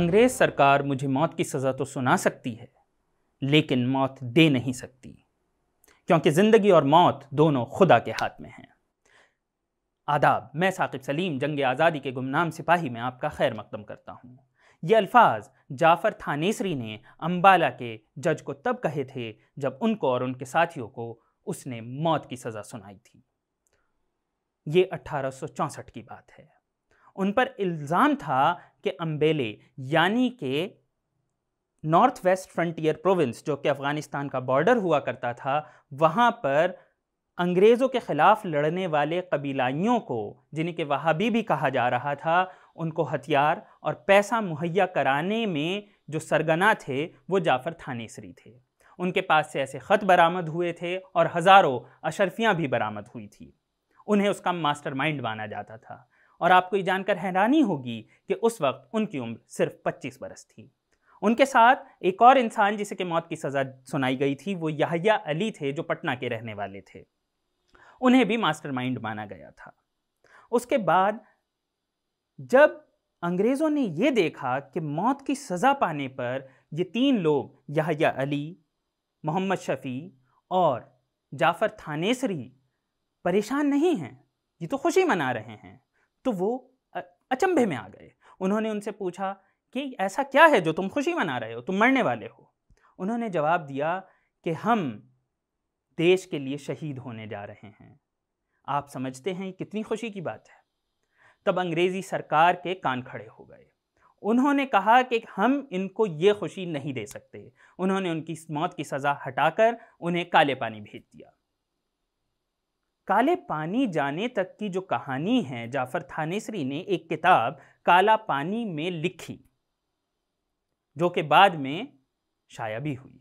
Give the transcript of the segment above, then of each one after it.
अंग्रेज़ सरकार मुझे मौत की सज़ा तो सुना सकती है, लेकिन मौत दे नहीं सकती, क्योंकि ज़िंदगी और मौत दोनों खुदा के हाथ में हैं। आदाब, मैं साकिब सलीम, जंग आज़ादी के गुमनाम सिपाही में आपका खैर मकदम करता हूँ। ये अल्फाज जाफ़र थानेसरी ने अम्बाला के जज को तब कहे थे जब उनको और उनके साथियों को उसने मौत की सज़ा सुनाई थी। ये अट्ठारह की बात है। उन पर इल्ज़ाम था कि अम्बेले यानी कि नॉर्थ वेस्ट फ्रंटियर प्रोविंस, जो कि अफ़गानिस्तान का बॉर्डर हुआ करता था, वहाँ पर अंग्रेज़ों के ख़िलाफ़ लड़ने वाले कबीलाइयों को, जिन्हें कि वहाबी भी कहा जा रहा था, उनको हथियार और पैसा मुहैया कराने में जो सरगना थे, वो जाफ़र थानेसरी थे। उनके पास से ऐसे ख़त बरामद हुए थे और हज़ारों अशरफियाँ भी बरामद हुई थी। उन्हें उसका मास्टरमाइंड माना जाता था। और आपको ये जानकर हैरानी होगी कि उस वक्त उनकी उम्र सिर्फ़ 25 बरस थी। उनके साथ एक और इंसान जिसे कि मौत की सज़ा सुनाई गई थी, वो याहिया अली थे, जो पटना के रहने वाले थे। उन्हें भी मास्टरमाइंड माना गया था। उसके बाद जब अंग्रेज़ों ने ये देखा कि मौत की सज़ा पाने पर ये तीन लोग, याहिया अली, मोहम्मद शफ़ी और जाफ़र थानेसरी परेशान नहीं हैं, ये तो खुशी मना रहे हैं। तो वो अचंभे में आ गए। उन्होंने उनसे पूछा कि ऐसा क्या है जो तुम खुशी मना रहे हो? तुम मरने वाले हो। उन्होंने जवाब दिया कि हम देश के लिए शहीद होने जा रहे हैं। आप समझते हैं कितनी खुशी की बात है। तब अंग्रेज़ी सरकार के कान खड़े हो गए। उन्होंने कहा कि हम इनको ये खुशी नहीं दे सकते। उन्होंने उनकी मौत की सज़ा हटाकर उन्हें काले पानी भेज दिया। काले पानी जाने तक की जो कहानी है, जाफ़र थानेसरी ने एक किताब काला पानी में लिखी, जो कि बाद में शाया भी हुई।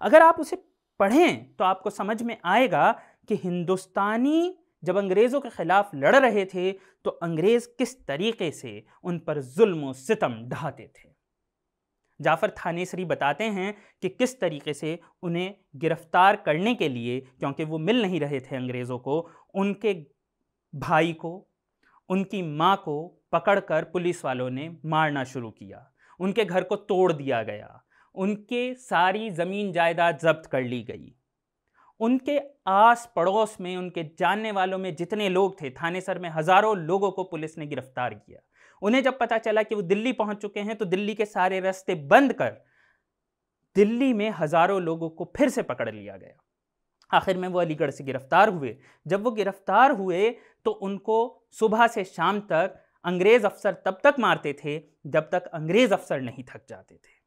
अगर आप उसे पढ़ें तो आपको समझ में आएगा कि हिंदुस्तानी जब अंग्रेज़ों के ख़िलाफ़ लड़ रहे थे तो अंग्रेज़ किस तरीके से उन पर जुल्म सितम ढाते थे। जाफ़र थानेसरी बताते हैं कि किस तरीके से उन्हें गिरफ़्तार करने के लिए, क्योंकि वो मिल नहीं रहे थे अंग्रेज़ों को, उनके भाई को, उनकी माँ को पकड़कर पुलिस वालों ने मारना शुरू किया। उनके घर को तोड़ दिया गया। उनके सारी ज़मीन जायदाद जब्त कर ली गई। उनके आस पड़ोस में, उनके जानने वालों में जितने लोग थे, थानेसर में हज़ारों लोगों को पुलिस ने गिरफ़्तार किया। उन्हें जब पता चला कि वो दिल्ली पहुँच चुके हैं तो दिल्ली के सारे रास्ते बंद कर दिल्ली में हज़ारों लोगों को फिर से पकड़ लिया गया। आखिर में वो अलीगढ़ से गिरफ़्तार हुए। जब वो गिरफ़्तार हुए तो उनको सुबह से शाम तक अंग्रेज़ अफसर तब तक मारते थे, जब तक अंग्रेज़ अफसर नहीं थक जाते थे।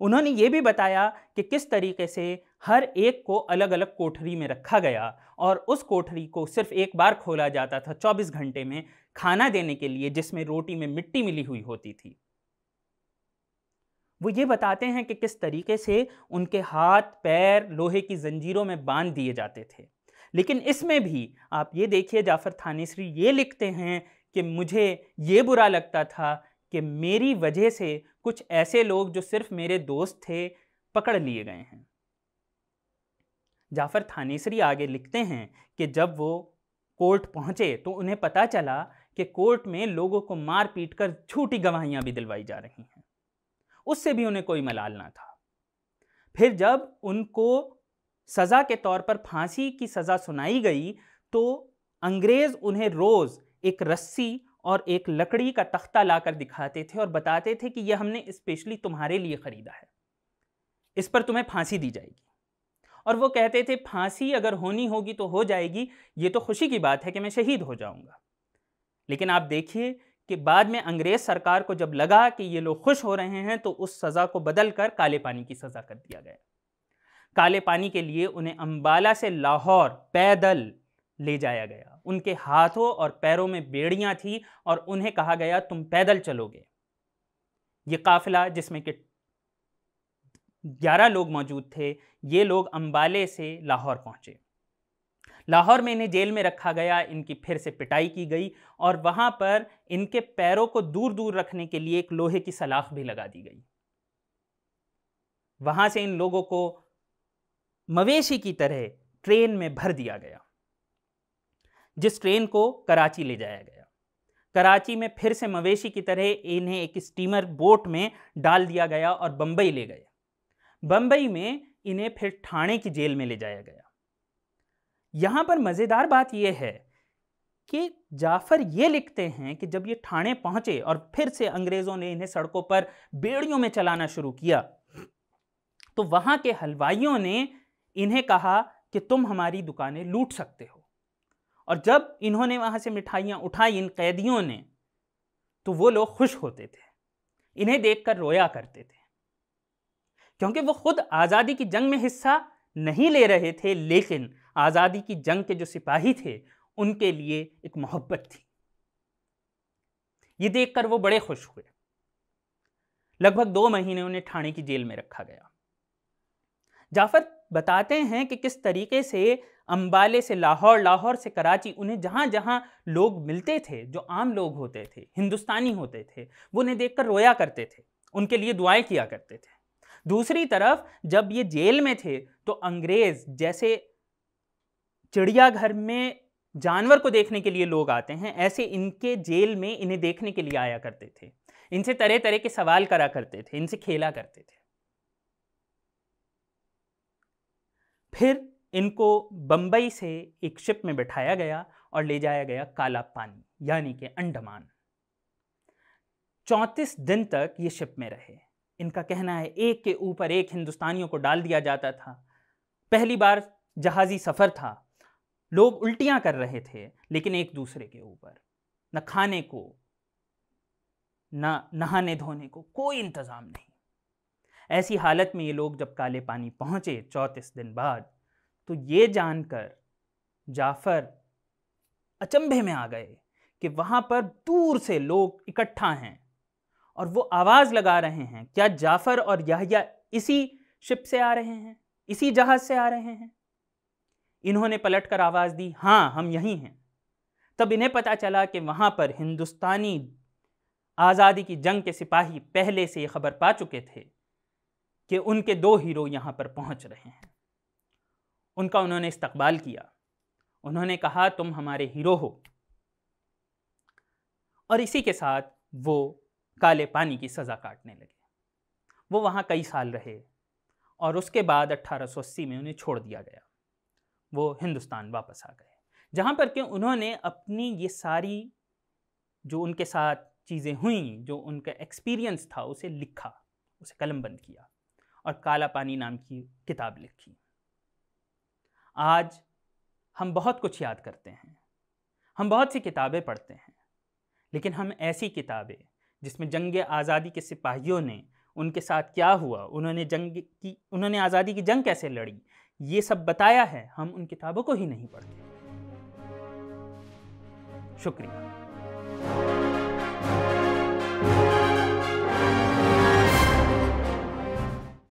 उन्होंने ये भी बताया कि किस तरीके से हर एक को अलग अलग कोठरी में रखा गया, और उस कोठरी को सिर्फ़ एक बार खोला जाता था 24 घंटे में खाना देने के लिए जिसमें रोटी में मिट्टी मिली हुई होती थी। वो ये बताते हैं कि किस तरीके से उनके हाथ, पैर, लोहे की जंजीरों में बाँध दिए जाते थे। लेकिन इसमें भी आप ये देखिए, जाफ़र थानेसरी ये लिखते हैं कि मुझे ये बुरा लगता था कि मेरी वजह से कुछ ऐसे लोग जो सिर्फ़ मेरे दोस्त थे, पकड़ लिए गए हैं। जाफ़र थानेसरी आगे लिखते हैं कि जब वो कोर्ट पहुँचे तो उन्हें पता चला कि कोर्ट में लोगों को मार पीट कर झूठी गवाहियाँ भी दिलवाई जा रही हैं। उससे भी उन्हें कोई मलाल ना था। फिर जब उनको सज़ा के तौर पर फांसी की सज़ा सुनाई गई तो अंग्रेज़ उन्हें रोज़ एक रस्सी और एक लकड़ी का तख्ता लाकर दिखाते थे और बताते थे कि यह हमने स्पेशली तुम्हारे लिए ख़रीदा है। इस पर तुम्हें फांसी दी जाएगी। और वो कहते थे, फांसी अगर होनी होगी तो हो जाएगी। ये तो खुशी की बात है कि मैं शहीद हो जाऊँगा। लेकिन आप देखिए कि बाद में अंग्रेज़ सरकार को जब लगा कि ये लोग खुश हो रहे हैं तो उस सज़ा को बदल कर काले पानी की सज़ा कर दिया गया। काले पानी के लिए उन्हें अंबाला से लाहौर पैदल ले जाया गया। उनके हाथों और पैरों में बेड़ियाँ थी और उन्हें कहा गया, तुम पैदल चलोगे। ये काफिला जिसमें कि ग्यारह लोग मौजूद थे, ये लोग अंबाले से लाहौर पहुँचे। लाहौर में इन्हें जेल में रखा गया, इनकी फिर से पिटाई की गई और वहाँ पर इनके पैरों को दूर दूर रखने के लिए एक लोहे की सलाख भी लगा दी गई। वहाँ से इन लोगों को मवेशी की तरह ट्रेन में भर दिया गया, जिस ट्रेन को कराची ले जाया गया। कराची में फिर से मवेशी की तरह इन्हें एक स्टीमर बोट में डाल दिया गया और बम्बई ले गए। बम्बई में इन्हें फिर ठाणे की जेल में ले जाया गया। यहाँ पर मज़ेदार बात यह है कि जाफ़र ये लिखते हैं कि जब ये ठाणे पहुँचे और फिर से अंग्रेज़ों ने इन्हें सड़कों पर बेड़ियों में चलाना शुरू किया तो वहाँ के हलवाइयों ने इन्हें कहा कि तुम हमारी दुकानें लूट सकते हो। और जब इन्होंने वहाँ से मिठाइयाँ उठाई इन कैदियों ने तो वो लोग खुश होते थे, इन्हें देखकर रोया करते थे। क्योंकि वो खुद आज़ादी की जंग में हिस्सा नहीं ले रहे थे, लेकिन आज़ादी की जंग के जो सिपाही थे, उनके लिए एक मोहब्बत थी। ये देखकर वो बड़े खुश हुए। लगभग दो महीने उन्हें ठाणे की जेल में रखा गया। जाफ़र बताते हैं कि किस तरीके से अंबाले से लाहौर लाहौर से कराची, उन्हें जहाँ जहाँ लोग मिलते थे, जो आम लोग होते थे, हिंदुस्तानी होते थे, वो उन्हें देखकर रोया करते थे, उनके लिए दुआएँ किया करते थे। दूसरी तरफ़, जब ये जेल में थे तो अंग्रेज़ जैसे चिड़ियाघर में जानवर को देखने के लिए लोग आते हैं, ऐसे इनके जेल में इन्हें देखने के लिए आया करते थे। इनसे तरह तरह के सवाल करा करते थे, इनसे खेला करते थे। फिर इनको बंबई से एक शिप में बैठाया गया और ले जाया गया काला पानी, यानी कि अंडमान। चौंतीस दिन तक ये शिप में रहे। इनका कहना है, एक के ऊपर एक हिंदुस्तानियों को डाल दिया जाता था। पहली बार जहाज़ी सफ़र था। लोग उल्टियाँ कर रहे थे, लेकिन एक दूसरे के ऊपर। न खाने को, न नहाने धोने को कोई इंतज़ाम नहीं। ऐसी हालत में ये लोग जब काले पानी पहुँचे चौंतीस दिन बाद तो ये जानकर जाफ़र अचंभे में आ गए कि वहाँ पर दूर से लोग इकट्ठा हैं और वो आवाज़ लगा रहे हैं, क्या जाफ़र और याहिया इसी शिप से आ रहे हैं? इसी जहाज़ से आ रहे हैं? इन्होंने पलट कर आवाज़ दी हाँ हम यहीं हैं। तब इन्हें पता चला कि वहाँ पर हिंदुस्तानी आज़ादी की जंग के सिपाही पहले से ये खबर पा चुके थे कि उनके दो हीरो यहाँ पर पहुँच रहे हैं। उनका उन्होंने इस्तकबाल किया। उन्होंने कहा, तुम हमारे हीरो हो। और इसी के साथ वो काले पानी की सज़ा काटने लगे। वो वहाँ कई साल रहे और उसके बाद 1880 में उन्हें छोड़ दिया गया। वो हिंदुस्तान वापस आ गए। जहाँ पर कि उन्होंने अपनी ये सारी जो उनके साथ चीज़ें हुई, जो उनका एक्सपीरियंस था, उसे लिखा, उसे कलमबंद किया और काला पानी नाम की किताब लिखी। आज हम बहुत कुछ याद करते हैं। हम बहुत सी किताबें पढ़ते हैं, लेकिन हम ऐसी किताबें जिसमें जंग आज़ादी के सिपाहियों ने उनके साथ क्या हुआ, उन्होंने जंग की, उन्होंने आज़ादी की जंग कैसे लड़ी ये सब बताया है हम उन किताबों को ही नहीं पढ़ते। शुक्रिया।